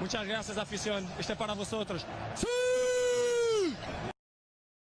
Muchas gracias, afición. Este é para vosotros. ¡Sí!